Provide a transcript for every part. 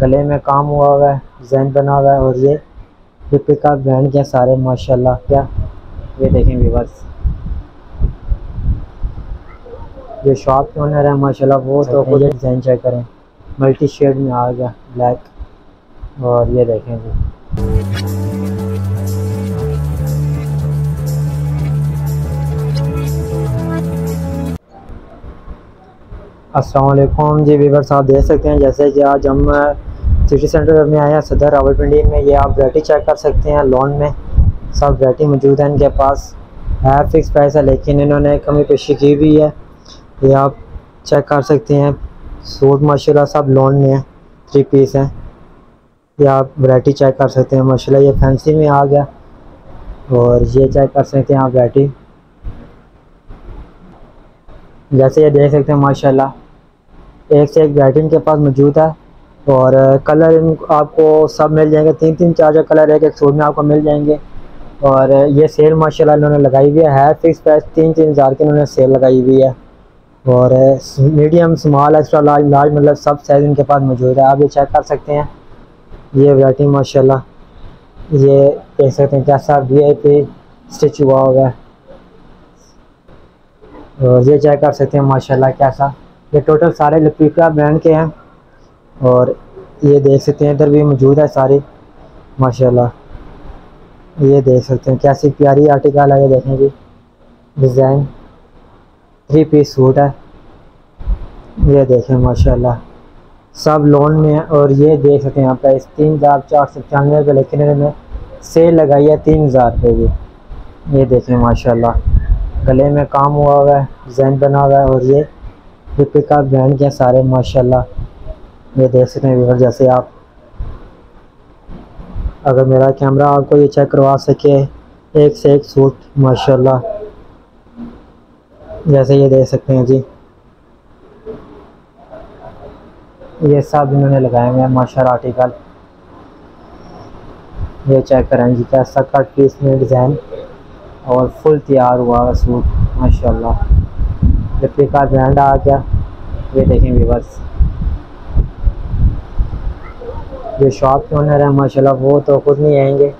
गले में काम हुआ हुआ है डिज़ाइन बना हुआ है और ये दीपिका ब्रांड के सारे माशाल्लाह क्या? ये देखें व्यूवर्स ये शॉप के ऑनर है माशाल्लाह वो तो खुद डिज़ाइन चेक करें। मल्टी शेड में आ गया ब्लैक और ये देखें जी। असलम जी वीवर साहब देख सकते हैं, जैसे कि आज हम सिटी सेंटर में आए हैं, सदर रावलपिंडी में। ये आप वैरायटी चेक कर सकते हैं, लोन में। सब वैरायटी मौजूद है, इनके पास है फिक्स प्राइस है, लेकिन इन्होंने कमी पेशी की हुई है। ये आप चेक कर सकते हैं। सूट माशाल्लाह सब लोन में है थ्री पीस है। ये आप वैरायटी चेक कर सकते हैं, माशाल्लाह ये फैंसी में आ गया। और ये चेक कर सकते हैं आप वैरायटी जैसे ये देख सकते हैं, माशाल्लाह। एक से एक वैरायटी इनके पास मौजूद है। और कलर इन, आपको सब मिल जाएँगे। तीन तीन चार चार कलर एक एक सूट में आपको मिल जाएँगे। और ये सेल माशाल्लाह इन्होंने लगाई हुई है। फिक्स प्राइस तीन तीन हज़ार की इन्होंने सेल लगाई हुई है। और medium small extra large large मतलब सब साइज़ इनके पास मौजूद है। आप ये चेक कर सकते हैं। ये वैरायटी माशाल्लाह, ये देख सकते हैं कैसा वी आई पी स्टिच हुआ होगा। और ये चेक कर सकते हैं माशाल्लाह कैसा। ये टोटल सारे लपीका ब्रांड के हैं। और ये देख सकते हैं, इधर भी मौजूद है सारी। माशाल्लाह। ये देख सकते हैं कैसी प्यारी आर्टिकल है ये देखें जी डिज़ाइन थ्री पीस सूट है। ये देखें, माशाल्लाह। सब लोन में है और ये देख सकते हैं यहाँ प्राइस तीन हज़ार चार सौ पचानवे रुपये लेकिन इन्होंने सेल लगाई है तीन हज़ार रुपये की। ये देखें, माशाल्लाह। गले में काम हुआ हुआ है डिज़ाइन बना हुआ है और ये दीपिका ब्रांड के सारे, माशाल्लाह। ये देख सकते हैं व्यूवर जैसे आप अगर मेरा कैमरा आपको ये चेक करवा सके। एक से एक सूट, माशाल्लाह। जैसे ये देख सकते हैं जी। ये सब इन्होंने लगाए हुए हैं माशा आर्टिकल ये चेक करें जी कैसा कट पीस में डिज़ाइन और फुल तैयार हुआ सूट, माशाल्लाह। लिपी का ब्रांड आ गया। ये देखें व्यूवर्स जो शॉप के ओनर है, माशाल्लाह, वो तो खुद नहीं आएँगे।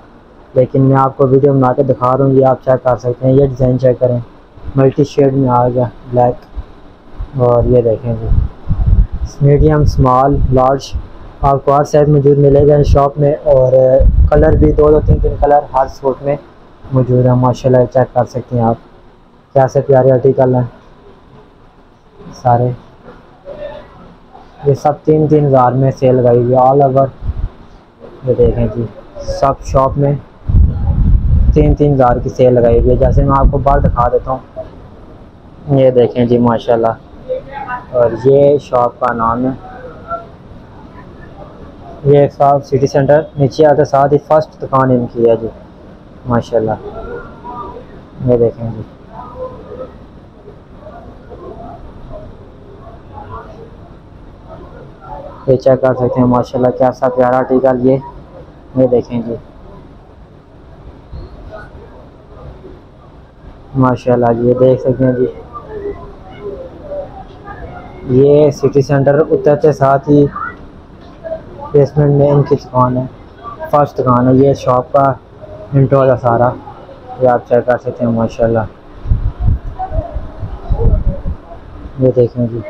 लेकिन मैं आपको वीडियो बना के दिखा रहा हूँ, ये आप चेक कर सकते हैं, ये डिज़ाइन चेक करें। मल्टी शेड में आ गया ब्लैक और ये देखें जी मीडियम स्मॉल लार्ज आपको हर साइज़ मौजूद मिलेगा शॉप में, और कलर भी दो दो तीन तीन कलर हर सूट में मौजूद है, माशाल्लाह चेक कर सकते हैं आप। कैसे प्यारे आर्टिकल हैं। सारे। ये सब तीन तीन हज़ार में सेल लगाई हुई ऑल ओवर ये देखें जी, सब शॉप में तीन तीन हज़ार की सेल लगाई हुई है। जैसे मैं आपको बाहर दिखा देता हूँ, ये देखें जी, माशाल्लाह। और ये शॉप का नाम है। ये साफ़ सिटी सेंटर नीचे आते साथ ही फ़र्स्ट दुकान इनकी है जी, माशाल्लाह। ये देखें जी। ये चेक कर सकते हैं, माशाल्लाह कैसा प्यारा टीकल ये। ये देखें जी। माशाल्लाह जी, ये देख सकते हैं जी। ये सिटी सेंटर उतरते साथ ही बेसमेंट में इनकी दुकान है। फ़र्स्ट दुकान है, ये शॉप का इंटो है सारा। ये आप चेक कर सकते हैं, माशाल्लाह। ये देखें जी।